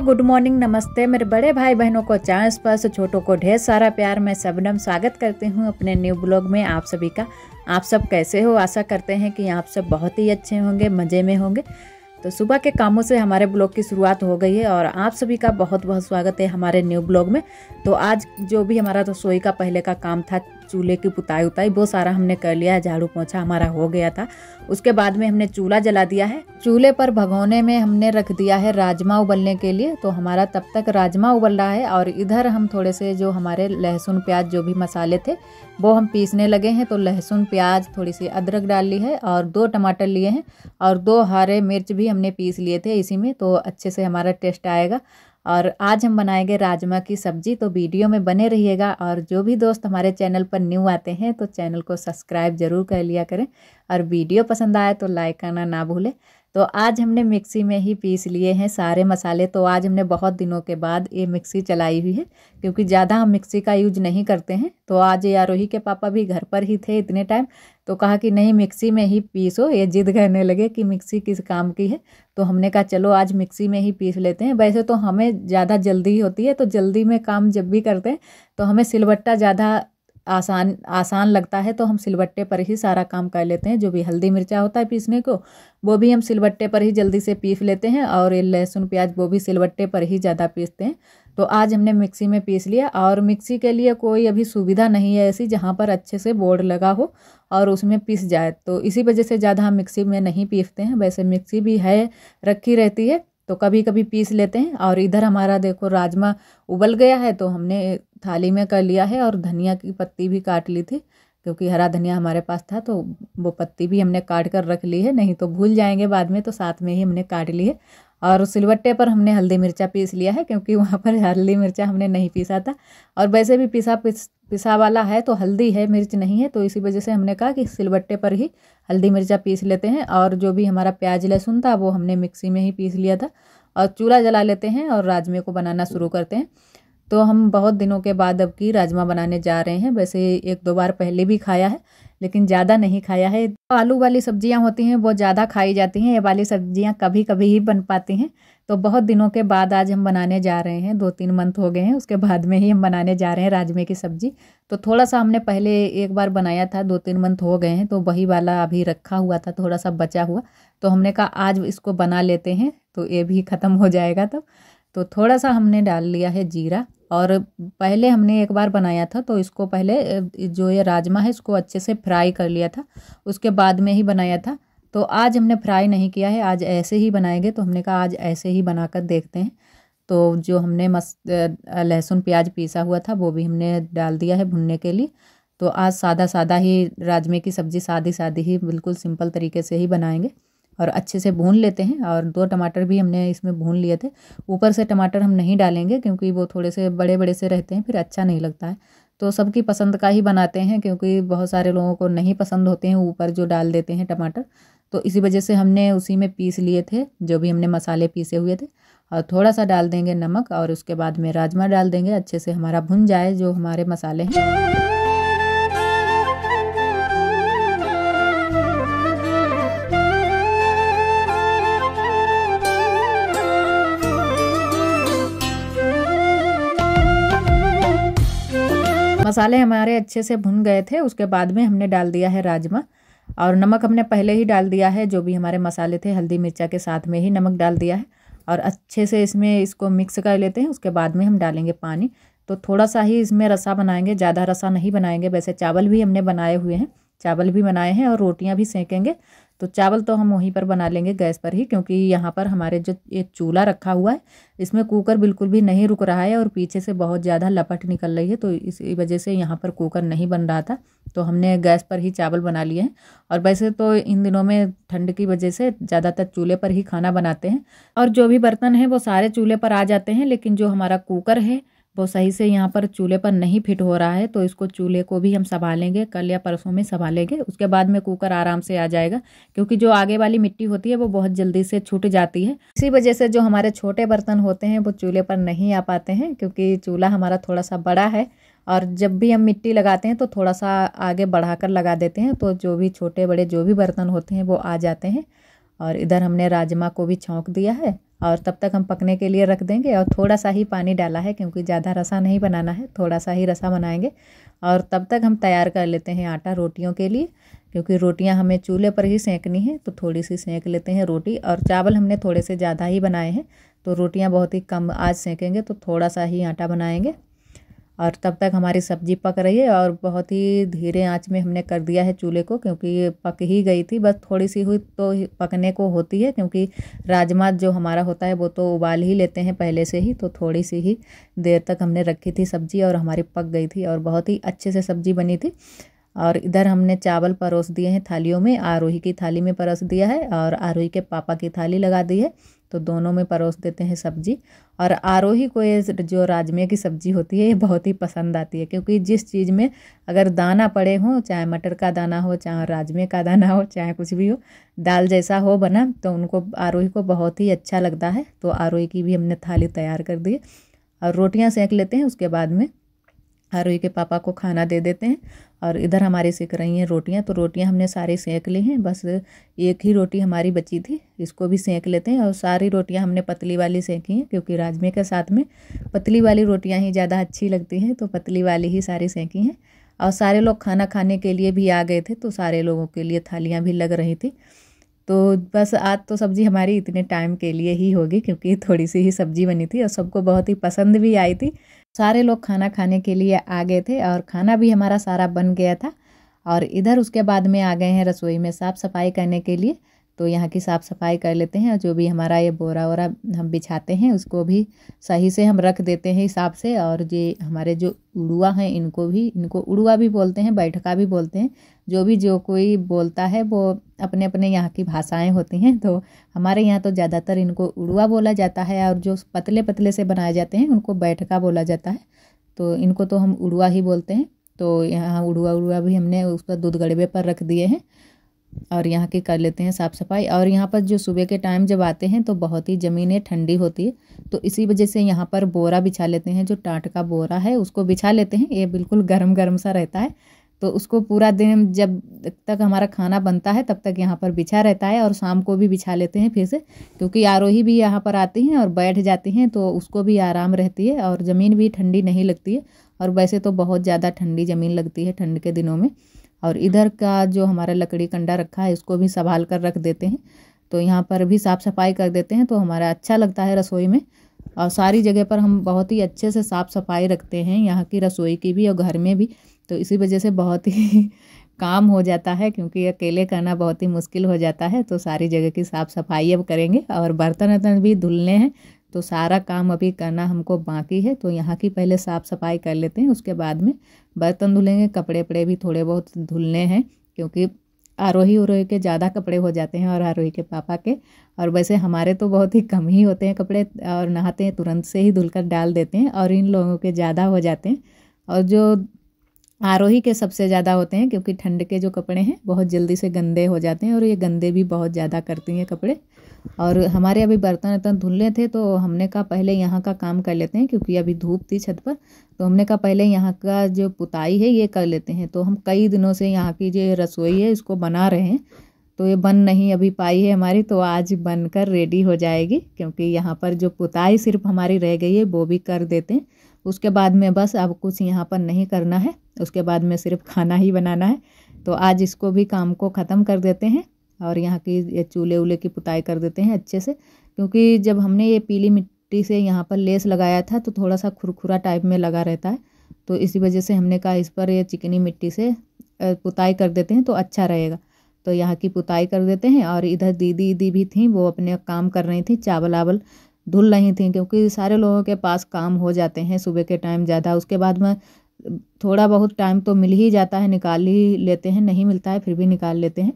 Good morning, नमस्ते। मेरे बड़े भाई बहनों को चांस स्पर्श, छोटों को ढेर सारा प्यार, मैं सबनम स्वागत करती हूँ अपने न्यू ब्लॉग में आप सभी का। आप सब कैसे हो? आशा करते हैं कि आप सब बहुत ही अच्छे होंगे, मज़े में होंगे। तो सुबह के कामों से हमारे ब्लॉग की शुरुआत हो गई है और आप सभी का बहुत बहुत स्वागत है हमारे न्यू ब्लॉग में। तो आज जो भी हमारा रसोई का पहले का काम था चूल्हे की पुताई उताई वो सारा हमने कर लिया है, झाड़ू पोछा हमारा हो गया था। उसके बाद में हमने चूल्हा जला दिया है। चूल्हे पर भगोने में हमने रख दिया है राजमा उबलने के लिए तो हमारा तब तक राजमा उबल रहा है और इधर हम थोड़े से जो हमारे लहसुन, प्याज जो भी मसाले थे, वो हम पीसने लगे हैं तो लहसुन, प्याज थोड़ी सी अदरक डाल ली है और दो टमाटर लिए हैं और दो हरे मिर्च भी हमने पीस लिए थे इसी में तो अच्छे से हमारा टेस्ट आएगा। और आज हम बनाएँगे राजमा की सब्ज़ी तो वीडियो में बने रहिएगा। और जो भी दोस्त हमारे चैनल पर न्यू आते हैं तो चैनल को सब्सक्राइब ज़रूर कर लिया करें। और वीडियो पसंद आए तो लाइक करना ना भूलें। तो आज हमने मिक्सी में ही पीस लिए हैं सारे मसाले। तो आज हमने बहुत दिनों के बाद ये मिक्सी चलाई हुई है, क्योंकि ज़्यादा हम मिक्सी का यूज़ नहीं करते हैं। तो आज यारोही के पापा भी घर पर ही थे इतने टाइम तो कहा कि नहीं, मिक्सी में ही पीसो। ये जिद करने लगे कि मिक्सी किस काम की है। तो हमने कहा, चलो, आज मिक्सी में ही पीस लेते हैं। वैसे तो हमें ज़्यादा जल्दी होती है तो जल्दी में काम जब भी करते हैं तो हमें सिलबट्टा ज़्यादा आसान आसान लगता है तो हम सिलबट्टे पर ही सारा काम कर लेते हैं। जो भी हल्दी मिर्चा होता है पीसने को, वो भी हम सिलबट्टे पर ही जल्दी से पीस लेते हैं और लहसुन, प्याज, वो भी सिलबट्टे पर ही ज़्यादा पीसते हैं। तो आज हमने मिक्सी में पीस लिया और मिक्सी के लिए कोई अभी सुविधा नहीं है ऐसी जहाँ पर अच्छे से बोर्ड लगा हो और उसमें पीस जाए। तो इसी वजह से ज़्यादा हम मिक्सी में नहीं पीसते हैं। वैसे मिक्सी भी है, रखी रहती है। तो कभी कभी पीस लेते हैं और इधर हमारा देखो राजमा उबल गया है तो हमने थाली में कर लिया है और धनिया की पत्ती भी काट ली थी। क्योंकि हरा धनिया हमारे पास था तो वो पत्ती भी हमने काट कर रख ली है, नहीं तो भूल जाएँगे बाद में तो साथ में ही हमने काट ली है। और सिलवट्टे पर हमने हल्दी मिर्चा पीस लिया है, क्योंकि वहाँ पर हल्दी मिर्चा हमने नहीं पीसा था। और वैसे भी पिसा, पिस, पिसा वाला है तो हल्दी है, मिर्च नहीं है तो इसी वजह से हमने कहा कि सिलवट्टे पर ही हल्दी मिर्चा पीस लेते हैं। और जो भी हमारा प्याज, लहसुन था, वो हमने मिक्सी में ही पीस लिया था। और चूल्हा जला लेते हैं और राजमे को बनाना शुरू करते हैं। तो हम बहुत दिनों के बाद अब की राजमा बनाने जा रहे हैं। वैसे एक दो बार पहले भी खाया है, लेकिन ज़्यादा नहीं खाया है। आलू वाली सब्ज़ियाँ होती हैं, वो ज़्यादा खाई जाती हैं। ये वाली सब्ज़ियाँ कभी कभी ही बन पाती हैं। तो बहुत दिनों के बाद आज हम बनाने जा रहे हैं। दो तीन मंथ हो गए हैं, उसके बाद में ही हम बनाने जा रहे हैं राजमे की सब्ज़ी। तो थोड़ा सा हमने पहले एक बार बनाया था दो तीन मंथ हो गए हैं तो वही वाला अभी रखा हुआ था थोड़ा सा बचा हुआ। तो हमने कहा आज इसको बना लेते हैं तो ये भी ख़त्म हो जाएगा तो तो थोड़ा सा हमने डाल लिया है जीरा और पहले हमने एक बार बनाया था तो इसको पहले जो ये राजमा है इसको अच्छे से फ्राई कर लिया था, उसके बाद में ही बनाया था। तो आज हमने फ्राई नहीं किया है, आज ऐसे ही बनाएँगे तो हमने कहा आज ऐसे ही बनाकर देखते हैं। तो जो हमने मस लहसुन प्याज पीसा हुआ था वो भी हमने डाल दिया है भुनने के लिए। तो आज सादा सादा ही राजमे की सब्ज़ी सादी सादी ही बिल्कुल सिंपल तरीके से ही बनाएँगे। और अच्छे से भून लेते हैं और दो टमाटर भी हमने इसमें भून लिए थे। ऊपर से टमाटर हम नहीं डालेंगे क्योंकि वो थोड़े से बड़े बड़े से रहते हैं, फिर अच्छा नहीं लगता है। तो सबकी पसंद का ही बनाते हैं क्योंकि बहुत सारे लोगों को नहीं पसंद होते हैं ऊपर जो डाल देते हैं टमाटर। तो इसी वजह से हमने उसी में पीस लिए थे, जो भी हमने मसाले पीसे हुए थे। और थोड़ा सा डाल देंगे नमक और उसके बाद में राजमा डाल देंगे, अच्छे से हमारा भुन जाए जो हमारे मसाले हैं। मसाले हमारे अच्छे से भुन गए थे, उसके बाद में हमने डाल दिया है राजमा। और नमक हमने पहले ही डाल दिया है, जो भी हमारे मसाले थे, हल्दी मिर्चा के साथ में ही नमक डाल दिया है। और अच्छे से इसमें इसको मिक्स कर लेते हैं, उसके बाद में हम डालेंगे पानी। तो थोड़ा सा ही इसमें रसा बनाएँगे, ज़्यादा रसा नहीं बनाएँगे, वैसे चावल भी हमने बनाए हुए हैं। चावल भी बनाए हैं और रोटियाँ भी सेकेंगे। तो चावल तो हम वहीं पर बना लेंगे, गैस पर ही, क्योंकि यहाँ पर हमारे जो एक चूल्हा रखा हुआ है, इसमें कुकर बिल्कुल भी नहीं रुक रहा है और पीछे से बहुत ज़्यादा लपट निकल रही है तो इसी वजह से यहाँ पर कुकर नहीं बन रहा था। तो हमने गैस पर ही चावल बना लिए हैं। और वैसे तो इन दिनों में ठंड की वजह से ज़्यादातर चूल्हे पर ही खाना बनाते हैं। और जो भी बर्तन हैं, वो सारे चूल्हे पर आ जाते हैं, लेकिन जो हमारा कुकर है वो सही से यहाँ पर चूल्हे पर नहीं फिट हो रहा है तो इसको चूल्हे को भी हम संभालेंगे, कल या परसों में संभालेंगे। उसके बाद में कुकर आराम से आ जाएगा, क्योंकि जो आगे वाली मिट्टी होती है वो बहुत जल्दी से छूट जाती है। इसी वजह से जो हमारे छोटे बर्तन होते हैं, वो चूल्हे पर नहीं आ पाते हैं, क्योंकि चूल्हा हमारा थोड़ा सा बड़ा है, और जब भी हम मिट्टी लगाते हैं तो थोड़ा सा आगे बढ़ाकर लगा देते हैं तो जो भी छोटे बड़े जो भी बर्तन होते हैं, वो आ जाते हैं। और इधर हमने राजमा को भी छौंक दिया है और तब तक हम पकने के लिए रख देंगे और थोड़ा सा ही पानी डाला है क्योंकि ज़्यादा रसा नहीं बनाना है, थोड़ा सा ही रसा बनाएँगे। और तब तक हम तैयार कर लेते हैं आटा रोटियों के लिए, क्योंकि रोटियाँ हमें चूल्हे पर ही सेंकनी है तो थोड़ी सी सेंक लेते हैं रोटी। और चावल हमने थोड़े से ज़्यादा ही बनाए हैं तो रोटियाँ बहुत ही कम आज सेंकेंगे तो थोड़ा सा ही आटा बनाएँगे। और तब तक हमारी सब्ज़ी पक रही है और बहुत ही धीरे आँच में हमने कर दिया है चूल्हे को, क्योंकि पक ही गई थी। बस थोड़ी सी हुई तो पकने को होती है, क्योंकि राजमा जो हमारा होता है वो तो उबाल ही लेते हैं पहले से ही तो थोड़ी सी ही देर तक हमने रखी थी सब्ज़ी और हमारी पक गई थी और बहुत ही अच्छे से सब्ज़ी बनी थी। और इधर हमने चावल परोस दिए हैं थालियों में, आरोही की थाली में परोस दिया है और आरोही के पापा की थाली लगा दी है। तो दोनों में परोस देते हैं सब्ज़ी। और आरोही को ये जो राजमे की सब्ज़ी होती है, ये बहुत ही पसंद आती है, क्योंकि जिस चीज़ में अगर दाना पड़े हों, चाहे मटर का दाना हो, चाहे राजमे का दाना हो, चाहे कुछ भी हो, दाल जैसा हो बना तो उनको, आरोही को बहुत ही अच्छा लगता है। तो आरोही की भी हमने थाली तैयार कर दी और रोटियाँ सेंक लेते हैं, उसके बाद में आरोही के पापा को खाना दे देते हैं और इधर हमारी सेक रही हैं रोटियाँ तो रोटियाँ हमने सारी सेक ली हैं, बस एक ही रोटी हमारी बची थी, इसको भी सेक लेते हैं और सारी रोटियाँ हमने पतली वाली सेकी हैं, क्योंकि राजमे के साथ में पतली वाली रोटियाँ ही ज़्यादा अच्छी लगती हैं तो पतली वाली ही सारी सेकी हैं। और सारे लोग खाना खाने के लिए भी आ गए थे तो सारे लोगों के लिए थालियाँ भी लग रही थी। तो बस आज तो सब्ज़ी हमारी इतने टाइम के लिए ही होगी, क्योंकि थोड़ी सी ही सब्ज़ी बनी थी और सबको बहुत ही पसंद भी आई थी सारे लोग खाना खाने के लिए आ गए थे और खाना भी हमारा सारा बन गया था। और इधर उसके बाद में आ गए हैं रसोई में साफ़ सफ़ाई करने के लिए। तो यहाँ की साफ़ सफ़ाई कर लेते हैं और जो भी हमारा ये बोरा वोरा हम बिछाते हैं, उसको भी सही से हम रख देते हैं हिसाब से और ये हमारे जो उड़ुआ हैं, इनको भी, इनको उड़ुआ भी बोलते हैं, बैठका भी बोलते हैं। जो भी, जो कोई बोलता है, वो अपने अपने यहाँ की भाषाएँ होती हैं तो हमारे यहाँ तो ज़्यादातर इनको उड़ुआ बोला जाता है और जो पतले पतले से बनाए जाते हैं, उनको बैठका बोला जाता है। तो इनको तो हम उड़ुआ ही बोलते हैं। तो यहाँ उड़ुआ उड़ुआ भी हमने उस पर दूध गड़बे पर रख दिए हैं। और यहाँ की कर लेते हैं साफ़ सफ़ाई। और यहाँ पर जो सुबह के टाइम जब आते हैं तो बहुत ही ज़मीनें ठंडी होती है। तो इसी वजह से यहाँ पर बोरा बिछा लेते हैं, जो टाट का बोरा है, उसको बिछा लेते हैं। ये बिल्कुल गर्म गर्म सा रहता है। तो उसको पूरा दिन जब तक हमारा खाना बनता है, तब तक यहाँ पर बिछा रहता है। और शाम को भी बिछा लेते हैं फिर से, क्योंकि आरोही भी यहाँ पर आती हैं और बैठ जाती हैं तो उसको भी आराम रहती है। और ज़मीन भी ठंडी नहीं लगती है। और वैसे तो बहुत ज़्यादा ठंडी ज़मीन लगती है ठंड के दिनों में। और इधर का जो हमारा लकड़ी कंडा रखा है, इसको भी संभाल कर रख देते हैं। तो यहाँ पर भी साफ़ सफ़ाई कर देते हैं तो हमारा अच्छा लगता है रसोई में। और सारी जगह पर हम बहुत ही अच्छे से साफ़ सफ़ाई रखते हैं, यहाँ की रसोई की भी और घर में भी। तो इसी वजह से बहुत ही काम हो जाता है, क्योंकि अकेले करना बहुत ही मुश्किल हो जाता है। तो सारी जगह की साफ़ सफ़ाई अब करेंगे और बर्तन वर्तन भी धुलने हैं तो सारा काम अभी करना हमको बाकी है तो यहाँ की पहले साफ़ सफ़ाई कर लेते हैं, उसके बाद में बर्तन धुलेंगे, कपड़े वपड़े भी थोड़े बहुत धुलने हैं, क्योंकि आरोही उरोही के ज़्यादा कपड़े हो जाते हैं और आरोही के पापा के, और वैसे हमारे तो बहुत ही कम ही होते हैं कपड़े, और नहाते हैं तुरंत से ही धुलकर डाल देते हैं, और इन लोगों के ज़्यादा हो जाते हैं, और जो आरोही के सबसे ज़्यादा होते हैं क्योंकि ठंड के जो कपड़े हैं, बहुत जल्दी से गंदे हो जाते हैं और ये गंदे भी बहुत ज़्यादा करती हैं कपड़े। और हमारे अभी बर्तन वर्तन धुलने थे तो हमने कहा पहले यहाँ का काम कर लेते हैं क्योंकि अभी धूप थी छत पर तो हमने कहा पहले यहाँ का जो पुताई है ये कर लेते हैं। तो हम कई दिनों से यहाँ की जो रसोई है इसको बना रहे हैं तो ये बन नहीं अभी पाई है हमारी तो आज बनकर रेडी हो जाएगी क्योंकि यहाँ पर जो पुताई सिर्फ़ हमारी रह गई है वो भी कर देते हैं। उसके बाद में बस अब कुछ यहाँ पर नहीं करना है। उसके बाद में सिर्फ़ खाना ही बनाना है। तो आज इसको भी काम को ख़त्म कर देते हैं और यहाँ की चूल्हे वूल्हे की पुताई कर देते हैं अच्छे से। क्योंकि जब हमने ये पीली मिट्टी से यहाँ पर लेस लगाया था तो थोड़ा सा खुरखुरा टाइप में लगा रहता है। तो इसी वजह से हमने कहा इस पर ये चिकनी मिट्टी से पुताई कर देते हैं तो अच्छा रहेगा। तो यहाँ की पुताई कर देते हैं और इधर दीदी दीदी भी थी, वो अपने काम कर रही थी चावल आवल धुल रही थी, क्योंकि सारे लोगों के पास काम हो जाते हैं सुबह के टाइम ज़्यादा। उसके बाद में, थोड़ा बहुत टाइम तो मिल ही जाता है, निकाल ही लेते हैं, नहीं मिलता है, फिर भी निकाल लेते हैं।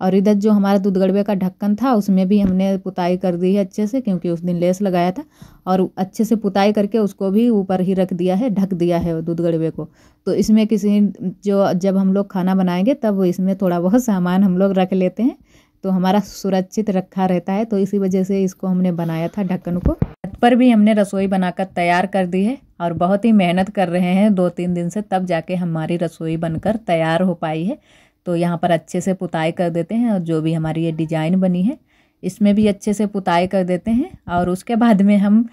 और इधर जो हमारा दूध गड़बे का ढक्कन था, उसमें भी हमने पुताई कर दी है अच्छे से, क्योंकि उस दिन लेस लगाया था। और अच्छे से पुताई करके उसको भी ऊपर ही रख दिया है, ढक दिया है दूध गड़बे को। तो इसमें किसी जो, जब हम लोग खाना बनाएँगे, तब इसमें थोड़ा बहुत सामान हम लोग रख लेते हैं। तो हमारा सुरक्षित रखा रहता है तो इसी वजह से इसको हमने बनाया था ढक्कन को। छत पर भी हमने रसोई बनाकर तैयार कर दी है और बहुत ही मेहनत कर रहे हैं। दो तीन दिन से तब जाके हमारी रसोई बनकर तैयार हो पाई है। तो यहाँ पर अच्छे से पुताई कर देते हैं और जो भी हमारी ये डिज़ाइन बनी है, इसमें भी अच्छे से पुताई कर देते हैं और उसके बाद में हम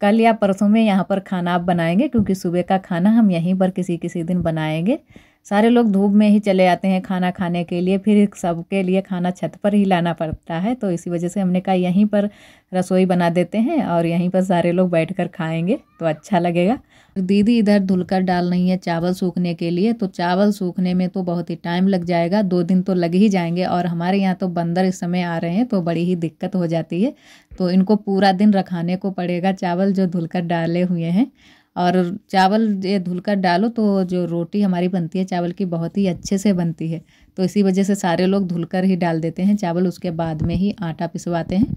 कल या परसों में यहाँ पर खाना आप बनाएँगे, क्योंकि सुबह का खाना हम यहीं पर किसी किसी दिन बनाएँगे। सारे लोग धूप में ही चले आते हैं खाना खाने के लिए, फिर सबके लिए खाना छत पर ही लाना पड़ता है। तो इसी वजह से हमने कहा, यहीं पर रसोई बना देते हैं और यहीं पर सारे लोग बैठकर खाएँगे तो अच्छा लगेगा। दीदी इधर धुलकर डाल रही है चावल सूखने के लिए तो चावल सूखने में तो बहुत ही टाइम लग जाएगा, दो दिन तो लग ही जाएँगे और हमारे यहाँ तो बंदर इस समय आ रहे हैं तो बड़ी ही दिक्कत हो जाती है। तो इनको पूरा दिन रखाने को पड़ेगा चावल जो धुलकर डाले हुए हैं। और चावल ये धुलकर डालो तो जो रोटी हमारी बनती है, चावल की बहुत ही अच्छे से बनती है। तो इसी वजह से सारे लोग धुलकर ही डाल देते हैं चावल, उसके बाद में ही आटा पिसवाते हैं।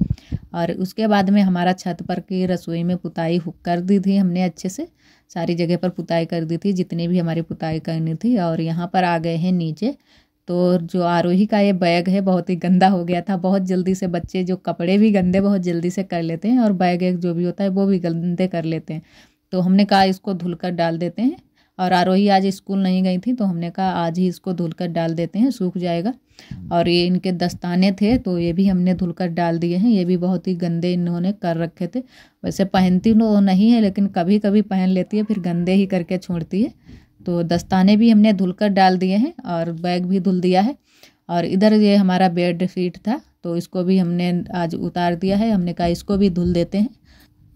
और उसके बाद में हमारा छत पर की रसोई में पुताई कर दी थी हमने अच्छे से। सारी जगह पर पुताई कर दी थी, जितनी भी हमारी पुताई करनी थी। और यहाँ पर आ गए हैं नीचे। तो जो आरोही का ये बैग है, बहुत ही गंदा हो गया था। बहुत जल्दी से बच्चे जो कपड़े भी गंदे, बहुत जल्दी से कर लेते हैं। और बैग एक जो भी होता है, वो भी गंदे कर लेते हैं। तो हमने कहा इसको धुलकर डाल देते हैं। और आरोही आज स्कूल नहीं गई थी तो हमने कहा आज ही इसको धुलकर डाल देते हैं, सूख जाएगा। और ये इनके दस्ताने थे तो ये भी हमने धुलकर डाल दिए हैं। ये भी बहुत ही गंदे इन्होंने कर रखे थे। वैसे पहनती तो नहीं है, लेकिन कभी कभी पहन लेती है, फिर गंदे ही करके छोड़ती है। तो दस्ताने भी हमने धुलकर डाल दिए हैं और बैग भी धुल दिया है। और इधर ये हमारा बेड शीट था तो इसको भी हमने आज उतार दिया है। हमने कहा इसको भी धुल देते हैं।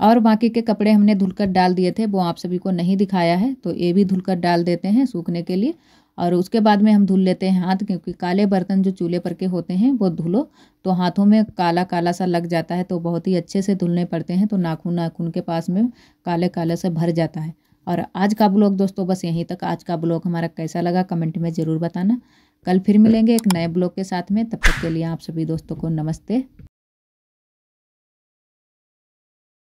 और बाकी के कपड़े हमने धुलकर डाल दिए थे, वो आप सभी को नहीं दिखाया है तो ये भी धुलकर डाल देते हैं सूखने के लिए। और उसके बाद में हम धुल लेते हैं हाथ, क्योंकि काले बर्तन जो चूल्हे पर के होते हैं, वो धुलो तो हाथों में काला काला सा लग जाता है तो बहुत ही अच्छे से धुलने पड़ते हैं तो नाखून नाखून के पास में काले काले से भर जाता है। और आज का ब्लॉग दोस्तों, बस यहीं तक। आज का ब्लॉग हमारा कैसा लगा, कमेंट में ज़रूर बताना। कल फिर मिलेंगे एक नए ब्लॉग के साथ में, तब तक के लिए आप सभी दोस्तों को नमस्ते।